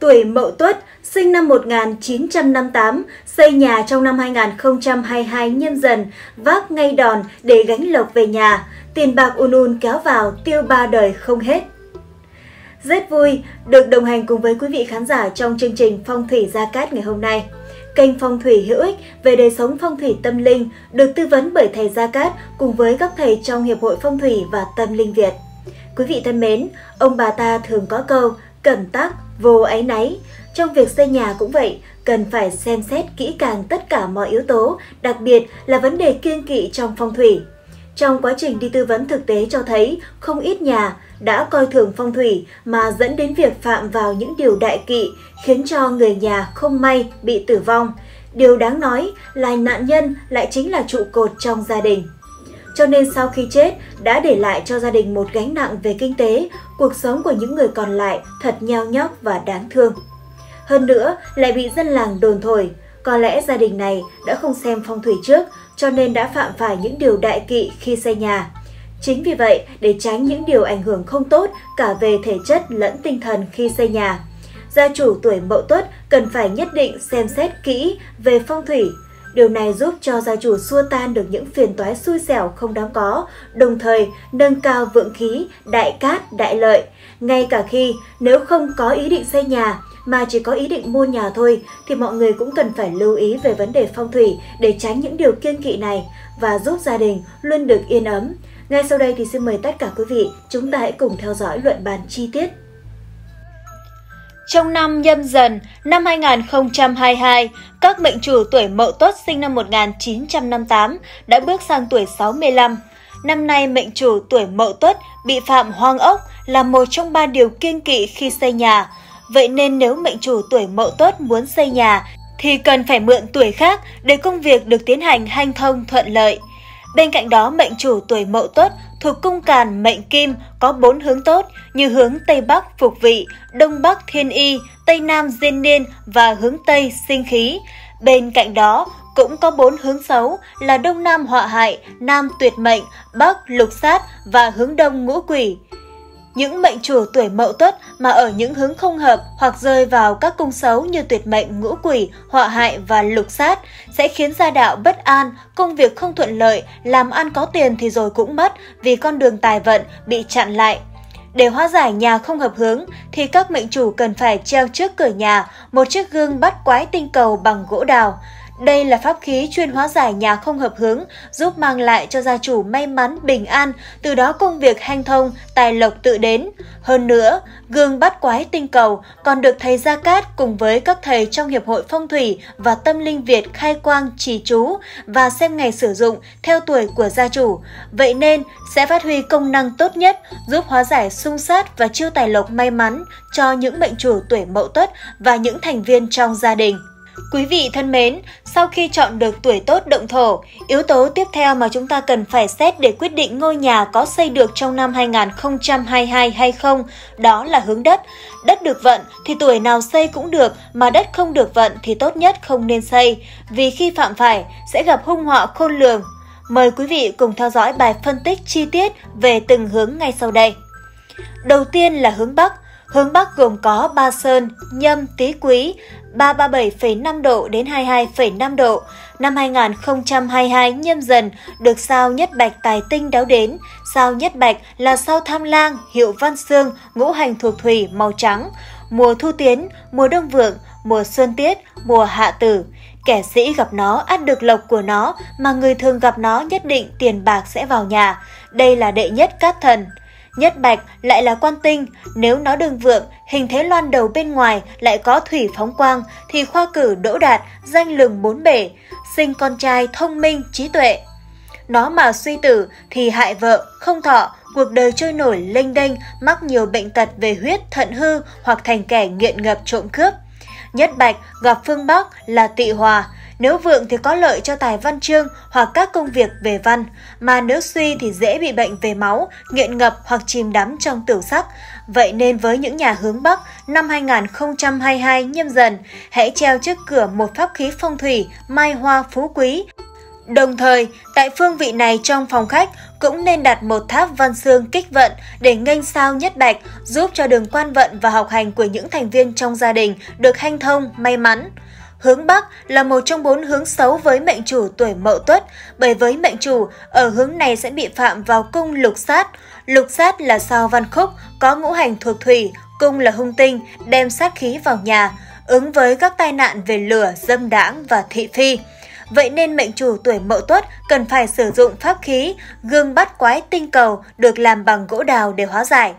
tuổi Mậu Tuất, sinh năm 1958, xây nhà trong năm 2022 nhâm dần, vác ngay đòn để gánh lộc về nhà, tiền bạc ùn ùn kéo vào tiêu ba đời không hết. Rất vui được đồng hành cùng với quý vị khán giả trong chương trình Phong thủy Gia Cát ngày hôm nay. Kênh Phong thủy hữu ích về đời sống phong thủy tâm linh được tư vấn bởi thầy Gia Cát cùng với các thầy trong Hiệp hội Phong thủy và Tâm linh Việt. Quý vị thân mến, ông bà ta thường có câu cẩn tắc, vô áy náy. Trong việc xây nhà cũng vậy, cần phải xem xét kỹ càng tất cả mọi yếu tố, đặc biệt là vấn đề kiêng kỵ trong phong thủy. Trong quá trình đi tư vấn thực tế cho thấy không ít nhà đã coi thường phong thủy mà dẫn đến việc phạm vào những điều đại kỵ khiến cho người nhà không may bị tử vong. Điều đáng nói là nạn nhân lại chính là trụ cột trong gia đình. Cho nên sau khi chết đã để lại cho gia đình một gánh nặng về kinh tế, cuộc sống của những người còn lại thật nheo nhóc và đáng thương. Hơn nữa lại bị dân làng đồn thổi, có lẽ gia đình này đã không xem phong thủy trước cho nên đã phạm phải những điều đại kỵ khi xây nhà. Chính vì vậy, để tránh những điều ảnh hưởng không tốt cả về thể chất lẫn tinh thần khi xây nhà, gia chủ tuổi Mậu Tuất cần phải nhất định xem xét kỹ về phong thủy. Điều này giúp cho gia chủ xua tan được những phiền toái xui xẻo không đáng có, đồng thời nâng cao vượng khí, đại cát, đại lợi. Ngay cả khi nếu không có ý định xây nhà, mà chỉ có ý định mua nhà thôi thì mọi người cũng cần phải lưu ý về vấn đề phong thủy để tránh những điều kiêng kỵ này và giúp gia đình luôn được yên ấm. Ngay sau đây thì xin mời tất cả quý vị chúng ta hãy cùng theo dõi luận bàn chi tiết. Trong năm nhâm dần năm 2022, các mệnh chủ tuổi Mậu Tuất sinh năm 1958 đã bước sang tuổi 65. Năm nay mệnh chủ tuổi Mậu Tuất bị phạm hoang ốc là một trong ba điều kiêng kỵ khi xây nhà. Vậy nên nếu mệnh chủ tuổi Mậu Tuất muốn xây nhà thì cần phải mượn tuổi khác để công việc được tiến hành hanh thông thuận lợi. Bên cạnh đó, mệnh chủ tuổi Mậu Tuất thuộc cung càn mệnh kim có bốn hướng tốt như hướng Tây Bắc phục vị, Đông Bắc thiên y, Tây Nam diên niên và hướng Tây sinh khí. Bên cạnh đó, cũng có bốn hướng xấu là Đông Nam họa hại, Nam tuyệt mệnh, Bắc lục sát và hướng Đông ngũ quỷ. Những mệnh chủ tuổi mậu tuất mà ở những hướng không hợp hoặc rơi vào các cung xấu như tuyệt mệnh, ngũ quỷ, họa hại và lục sát sẽ khiến gia đạo bất an, công việc không thuận lợi, làm ăn có tiền thì rồi cũng mất vì con đường tài vận bị chặn lại. Để hóa giải nhà không hợp hướng thì các mệnh chủ cần phải treo trước cửa nhà một chiếc gương bắt quái tinh cầu bằng gỗ đào. Đây là pháp khí chuyên hóa giải nhà không hợp hướng, giúp mang lại cho gia chủ may mắn, bình an, từ đó công việc hanh thông, tài lộc tự đến. Hơn nữa, gương bắt quái tinh cầu còn được thầy Gia Cát cùng với các thầy trong Hiệp hội Phong thủy và Tâm linh Việt khai quang trì chú và xem ngày sử dụng theo tuổi của gia chủ. Vậy nên sẽ phát huy công năng tốt nhất, giúp hóa giải xung sát và chiêu tài lộc may mắn cho những mệnh chủ tuổi mậu tuất và những thành viên trong gia đình. Quý vị thân mến, sau khi chọn được tuổi tốt động thổ, yếu tố tiếp theo mà chúng ta cần phải xét để quyết định ngôi nhà có xây được trong năm 2022 hay không, đó là hướng đất. Đất được vận thì tuổi nào xây cũng được, mà đất không được vận thì tốt nhất không nên xây, vì khi phạm phải sẽ gặp hung họa khôn lường. Mời quý vị cùng theo dõi bài phân tích chi tiết về từng hướng ngay sau đây. Đầu tiên là hướng Bắc. Hướng Bắc gồm có Ba Sơn, Nhâm, Tý Quý, 337,5 độ đến 22,5 độ. Năm 2022 nhâm dần được sao nhất bạch tài tinh đáo đến. Sao nhất bạch là sao tham lang, hiệu văn xương, ngũ hành thuộc thủy màu trắng. Mùa thu tiến, mùa đông vượng, mùa xuân tiết, mùa hạ tử. Kẻ sĩ gặp nó ắt được lộc của nó, mà người thường gặp nó nhất định tiền bạc sẽ vào nhà. Đây là đệ nhất cát thần. Nhất bạch lại là quan tinh, nếu nó đường vượng, hình thế loan đầu bên ngoài lại có thủy phóng quang thì khoa cử đỗ đạt, danh lừng bốn bể, sinh con trai thông minh, trí tuệ. Nó mà suy tử thì hại vợ, không thọ, cuộc đời trôi nổi lênh đênh, mắc nhiều bệnh tật về huyết, thận hư hoặc thành kẻ nghiện ngập trộm cướp. Nhất bạch gặp phương Bắc là tị hòa, nếu vượng thì có lợi cho tài văn chương hoặc các công việc về văn, mà nếu suy thì dễ bị bệnh về máu, nghiện ngập hoặc chìm đắm trong tửu sắc. Vậy nên với những nhà hướng Bắc, năm 2022 nhâm dần, hãy treo trước cửa một pháp khí phong thủy, mai hoa phú quý, Đồng thời, tại phương vị này trong phòng khách cũng nên đặt một tháp văn xương kích vận để nghênh sao nhất bạch, giúp cho đường quan vận và học hành của những thành viên trong gia đình được hanh thông, may mắn. Hướng Bắc là một trong bốn hướng xấu với mệnh chủ tuổi Mậu Tuất, bởi với mệnh chủ, ở hướng này sẽ bị phạm vào cung lục sát. Lục sát là sao văn khúc, có ngũ hành thuộc thủy, cung là hung tinh, đem sát khí vào nhà, ứng với các tai nạn về lửa, dâm đãng và thị phi. Vậy nên mệnh chủ tuổi Mậu Tuất cần phải sử dụng pháp khí, gương bắt quái tinh cầu được làm bằng gỗ đào để hóa giải.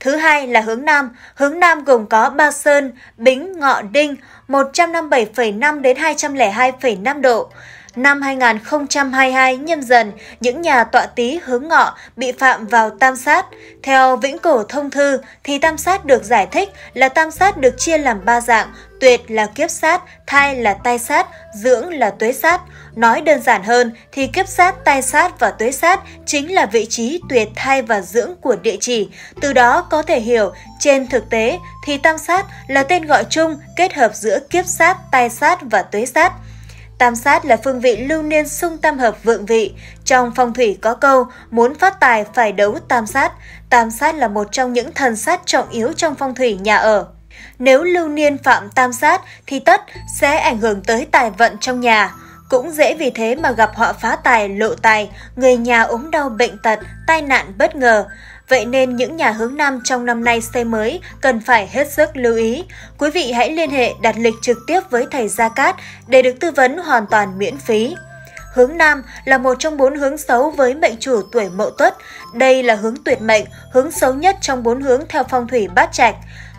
Thứ hai là hướng Nam. Hướng Nam gồm có Ba Sơn, Bính, Ngọ, Đinh, 157,5 đến 202,5 độ. Năm 2022 nhâm dần, những nhà tọa tý hướng ngọ bị phạm vào tam sát. Theo Vĩnh Cổ Thông Thư thì tam sát được giải thích là tam sát được chia làm ba dạng, tuyệt là kiếp sát, thai là tai sát, dưỡng là tuế sát. Nói đơn giản hơn thì kiếp sát, tai sát và tuế sát chính là vị trí tuyệt thai và dưỡng của địa chỉ. Từ đó có thể hiểu, trên thực tế thì tam sát là tên gọi chung kết hợp giữa kiếp sát, tai sát và tuế sát. Tam sát là phương vị lưu niên xung tam hợp vượng vị. Trong phong thủy có câu, muốn phát tài phải đấu tam sát. Tam sát là một trong những thần sát trọng yếu trong phong thủy nhà ở. Nếu lưu niên phạm tam sát thì tất sẽ ảnh hưởng tới tài vận trong nhà. Cũng dễ vì thế mà gặp họ phá tài, lộ tài, người nhà ốm đau bệnh tật, tai nạn bất ngờ. Vậy nên những nhà hướng Nam trong năm nay xây mới cần phải hết sức lưu ý. Quý vị hãy liên hệ đặt lịch trực tiếp với thầy Gia Cát để được tư vấn hoàn toàn miễn phí. Hướng Nam là một trong bốn hướng xấu với mệnh chủ tuổi Mậu Tuất. Đây là hướng tuyệt mệnh, hướng xấu nhất trong bốn hướng theo phong thủy bát trạch.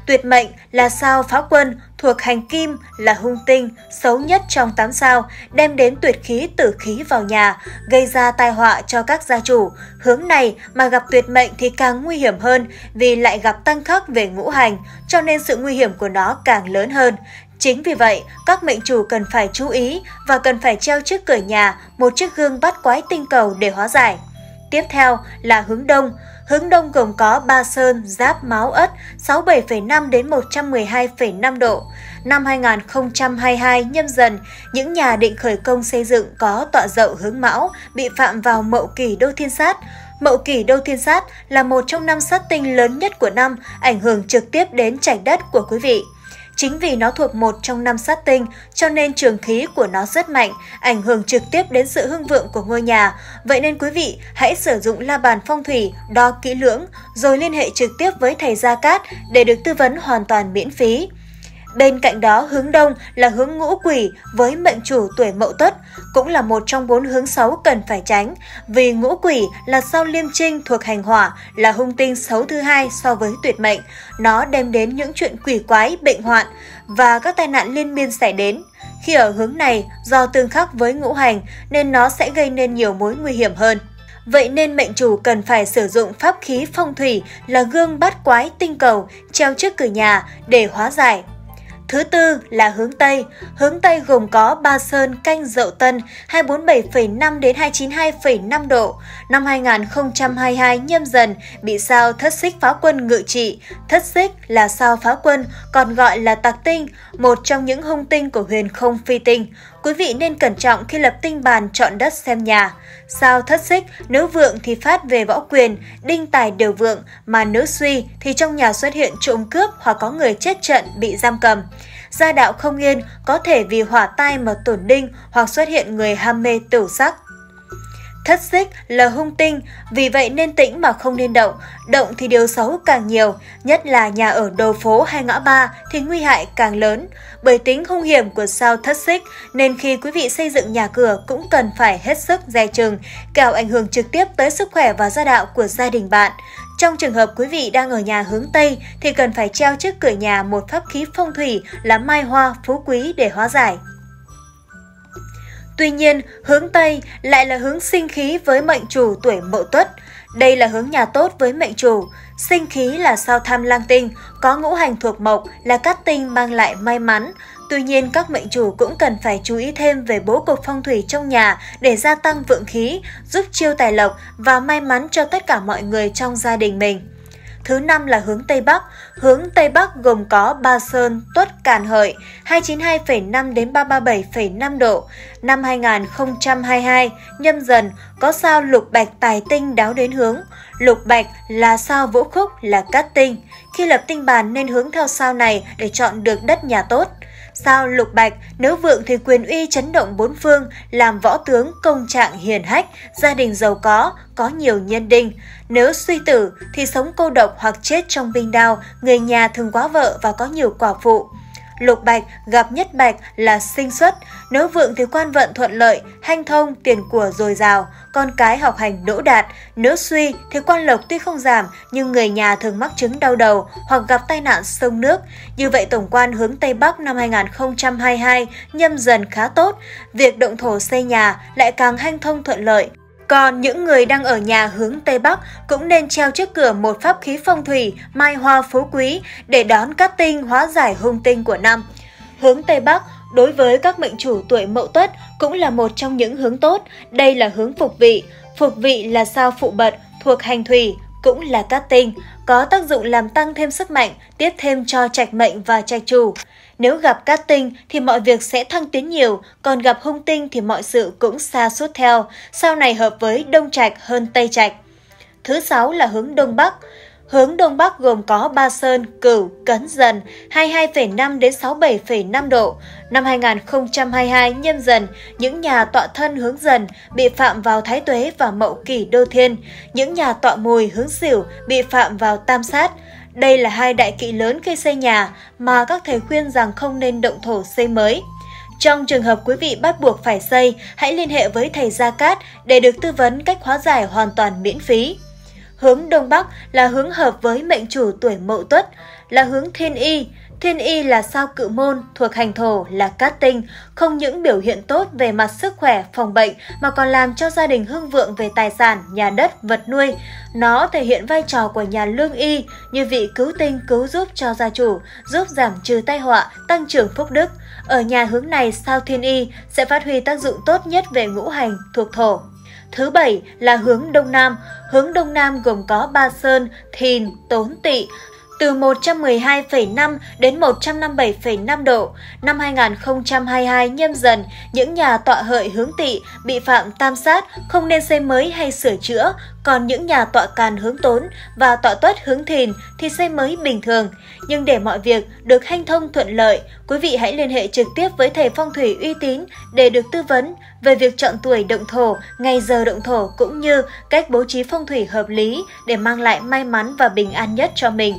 Tuyệt mệnh là sao phá quân, thuộc hành kim là hung tinh, xấu nhất trong tám sao, đem đến tuyệt khí tử khí vào nhà, gây ra tai họa cho các gia chủ. Hướng này mà gặp tuyệt mệnh thì càng nguy hiểm hơn vì lại gặp tăng khắc về ngũ hành, cho nên sự nguy hiểm của nó càng lớn hơn. Chính vì vậy, các mệnh chủ cần phải chú ý và cần phải treo trước cửa nhà một chiếc gương bắt quái tinh cầu để hóa giải. Tiếp theo là hướng đông. Hướng đông gồm có Ba Sơn, Giáp, Máu, Ất 67,5 đến 112,5 độ. Năm 2022 nhâm dần, những nhà định khởi công xây dựng có tọa dậu hướng Mão bị phạm vào Mậu Kỷ Đô Thiên Sát. Mậu Kỷ Đô Thiên Sát là một trong năm sát tinh lớn nhất của năm, ảnh hưởng trực tiếp đến trạch đất của quý vị. Chính vì nó thuộc một trong năm sát tinh, cho nên trường khí của nó rất mạnh, ảnh hưởng trực tiếp đến sự hưng vượng của ngôi nhà. Vậy nên quý vị hãy sử dụng la bàn phong thủy, đo kỹ lưỡng, rồi liên hệ trực tiếp với thầy Gia Cát để được tư vấn hoàn toàn miễn phí. Bên cạnh đó, hướng đông là hướng ngũ quỷ với mệnh chủ tuổi mậu tuất, cũng là một trong bốn hướng xấu cần phải tránh, vì ngũ quỷ là sao liêm trinh thuộc hành hỏa, là hung tinh xấu thứ hai so với tuyệt mệnh. Nó đem đến những chuyện quỷ quái, bệnh hoạn và các tai nạn liên miên xảy đến. Khi ở hướng này, do tương khắc với ngũ hành nên nó sẽ gây nên nhiều mối nguy hiểm hơn. Vậy nên mệnh chủ cần phải sử dụng pháp khí phong thủy là gương bát quái tinh cầu treo trước cửa nhà để hóa giải Thứ tư là hướng Tây. Hướng Tây gồm có Ba Sơn, Canh, Dậu Tân 247,5 đến 292,5 độ. Năm 2022 nhâm dần bị sao thất xích phá quân ngự trị. Thất xích là sao phá quân, còn gọi là tạc tinh, một trong những hung tinh của huyền không phi tinh. Quý vị nên cẩn trọng khi lập tinh bàn chọn đất xem nhà. Sao thất xích, nếu vượng thì phát về võ quyền, đinh tài đều vượng, mà nữ suy thì trong nhà xuất hiện trộm cướp hoặc có người chết trận bị giam cầm. Gia đạo không yên, có thể vì hỏa tai mà tổn đinh hoặc xuất hiện người ham mê tử sắc. Thất xích là hung tinh, vì vậy nên tĩnh mà không nên động. Động thì điều xấu càng nhiều, nhất là nhà ở đầu phố hay ngõ ba thì nguy hại càng lớn. Bởi tính hung hiểm của sao thất xích nên khi quý vị xây dựng nhà cửa cũng cần phải hết sức dè chừng, kẻo ảnh hưởng trực tiếp tới sức khỏe và gia đạo của gia đình bạn. Trong trường hợp quý vị đang ở nhà hướng Tây thì cần phải treo trước cửa nhà một pháp khí phong thủy là mai hoa phú quý để hóa giải. Tuy nhiên, hướng Tây lại là hướng sinh khí với mệnh chủ tuổi Mậu Tuất. Đây là hướng nhà tốt với mệnh chủ. Sinh khí là sao tham lang tinh, có ngũ hành thuộc mộc là cát tinh mang lại may mắn. Tuy nhiên, các mệnh chủ cũng cần phải chú ý thêm về bố cục phong thủy trong nhà để gia tăng vượng khí, giúp chiêu tài lộc và may mắn cho tất cả mọi người trong gia đình mình. Thứ năm là hướng Tây Bắc. Hướng Tây Bắc gồm có Ba Sơn, Tuất, Càn Hợi 292,5 đến 337,5 độ. Năm 2022, nhâm dần có sao lục bạch tài tinh đáo đến hướng. Lục bạch là sao vũ khúc là cát tinh. Khi lập tinh bàn nên hướng theo sao này để chọn được đất nhà tốt. Sao lục bạch, nếu vượng thì quyền uy chấn động bốn phương, làm võ tướng công trạng hiền hách, gia đình giàu có, có nhiều nhân đinh. Nếu suy tử thì sống cô độc hoặc chết trong binh đao, người nhà thường quá vợ và có nhiều quả phụ. Lục bạch gặp nhất bạch là sinh xuất, nếu vượng thì quan vận thuận lợi, hanh thông, tiền của dồi dào, con cái học hành đỗ đạt, nếu suy thì quan lộc tuy không giảm nhưng người nhà thường mắc chứng đau đầu hoặc gặp tai nạn sông nước. Như vậy tổng quan hướng Tây Bắc năm 2022 nhâm dần khá tốt, việc động thổ xây nhà lại càng hanh thông thuận lợi. Còn những người đang ở nhà hướng Tây Bắc cũng nên treo trước cửa một pháp khí phong thủy mai hoa phú quý để đón các tinh hóa giải hung tinh của năm. Hướng Tây Bắc đối với các mệnh chủ tuổi Mậu Tuất cũng là một trong những hướng tốt. Đây là hướng phục vị. Phục vị là sao phụ bật thuộc hành thủy, cũng là cát tinh, có tác dụng làm tăng thêm sức mạnh, tiếp thêm cho trạch mệnh và trạch chủ. Nếu gặp cát tinh thì mọi việc sẽ thăng tiến nhiều, còn gặp hung tinh thì mọi sự cũng xa suốt theo. Sau này hợp với đông trạch hơn tây trạch. Thứ sáu là hướng đông bắc. Hướng Đông Bắc gồm có Ba Sơn, Cửu, Cấn Dần 22,5 đến 67,5 độ. Năm 2022 nhâm dần, những nhà tọa thân hướng dần bị phạm vào Thái Tuế và Mậu Kỷ Đô Thiên. Những nhà tọa mùi hướng xỉu bị phạm vào Tam Sát. Đây là hai đại kỵ lớn khi xây nhà mà các thầy khuyên rằng không nên động thổ xây mới. Trong trường hợp quý vị bắt buộc phải xây, hãy liên hệ với thầy Gia Cát để được tư vấn cách hóa giải hoàn toàn miễn phí. Hướng Đông Bắc là hướng hợp với mệnh chủ tuổi Mậu Tuất, là hướng Thiên Y. Thiên Y là sao cự môn, thuộc hành thổ là cát tinh, không những biểu hiện tốt về mặt sức khỏe, phòng bệnh mà còn làm cho gia đình hưng vượng về tài sản, nhà đất, vật nuôi. Nó thể hiện vai trò của nhà lương y như vị cứu tinh cứu giúp cho gia chủ, giúp giảm trừ tai họa, tăng trưởng phúc đức. Ở nhà hướng này sao Thiên Y sẽ phát huy tác dụng tốt nhất về ngũ hành thuộc thổ. Thứ bảy là hướng Đông Nam. Hướng Đông Nam gồm có Ba Sơn, Thìn, Tốn Tỵ, từ 112,5 đến 157,5 độ. Năm 2022 nhâm dần, những nhà tọa hợi hướng tỵ bị phạm tam sát không nên xây mới hay sửa chữa, còn những nhà tọa càn hướng tốn và tọa tuất hướng thìn thì xây mới bình thường. Nhưng để mọi việc được hanh thông thuận lợi, quý vị hãy liên hệ trực tiếp với thầy phong thủy uy tín để được tư vấn về việc chọn tuổi động thổ, ngày giờ động thổ cũng như cách bố trí phong thủy hợp lý để mang lại may mắn và bình an nhất cho mình.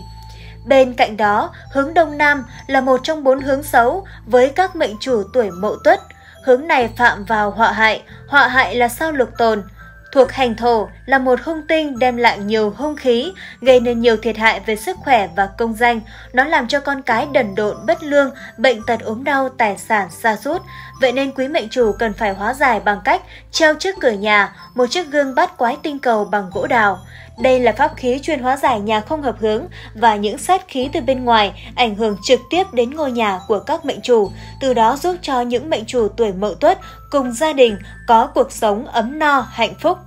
Bên cạnh đó, hướng Đông Nam là một trong bốn hướng xấu với các mệnh chủ tuổi mậu tuất. Hướng này phạm vào họa hại, họa hại là sao lục tồn. Thuộc hành thổ là một hung tinh đem lại nhiều hung khí, gây nên nhiều thiệt hại về sức khỏe và công danh. Nó làm cho con cái đần độn, bất lương, bệnh tật ốm đau, tài sản xa sút Vậy nên quý mệnh chủ cần phải hóa giải bằng cách treo trước cửa nhà một chiếc gương bát quái tinh cầu bằng gỗ đào. Đây là pháp khí chuyên hóa giải nhà không hợp hướng và những sát khí từ bên ngoài ảnh hưởng trực tiếp đến ngôi nhà của các mệnh chủ, từ đó giúp cho những mệnh chủ tuổi mậu tuất cùng gia đình có cuộc sống ấm no, hạnh phúc.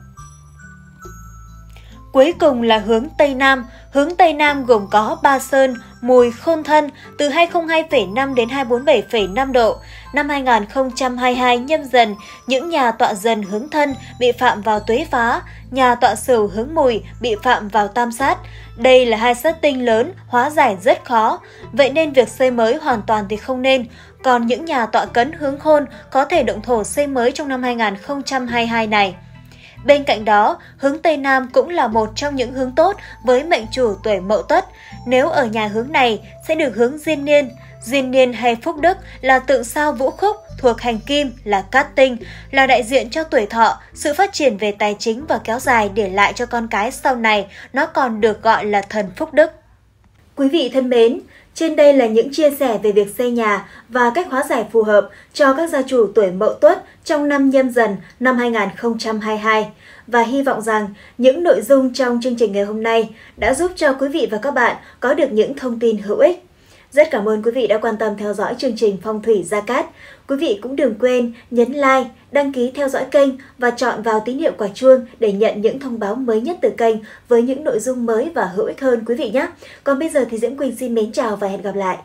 Cuối cùng là hướng Tây Nam. Hướng Tây Nam gồm có Ba Sơn, Mùi, Khôn Thân từ 202,5 đến 247,5 độ. Năm 2022 nhâm dần, những nhà tọa dần hướng thân bị phạm vào tuế phá, nhà tọa sửu hướng mùi bị phạm vào tam sát. Đây là hai sát tinh lớn, hóa giải rất khó. Vậy nên việc xây mới hoàn toàn thì không nên. Còn những nhà tọa cấn hướng khôn có thể động thổ xây mới trong năm 2022 này. Bên cạnh đó, hướng Tây Nam cũng là một trong những hướng tốt với mệnh chủ tuổi Mậu Tuất. Nếu ở nhà hướng này sẽ được hướng diên niên. Diên niên hay phúc đức là tượng sao vũ khúc thuộc hành kim là cát tinh, là đại diện cho tuổi thọ, sự phát triển về tài chính và kéo dài để lại cho con cái sau này, nó còn được gọi là thần phúc đức. Quý vị thân mến, trên đây là những chia sẻ về việc xây nhà và cách hóa giải phù hợp cho các gia chủ tuổi Mậu Tuất trong năm Nhâm Dần năm 2022 và hy vọng rằng những nội dung trong chương trình ngày hôm nay đã giúp cho quý vị và các bạn có được những thông tin hữu ích. Rất cảm ơn quý vị đã quan tâm theo dõi chương trình Phong thủy Gia Cát. Quý vị cũng đừng quên nhấn like, đăng ký theo dõi kênh và chọn vào tín hiệu quả chuông để nhận những thông báo mới nhất từ kênh với những nội dung mới và hữu ích hơn quý vị nhé. Còn bây giờ thì Diễm Quỳnh xin mến chào và hẹn gặp lại.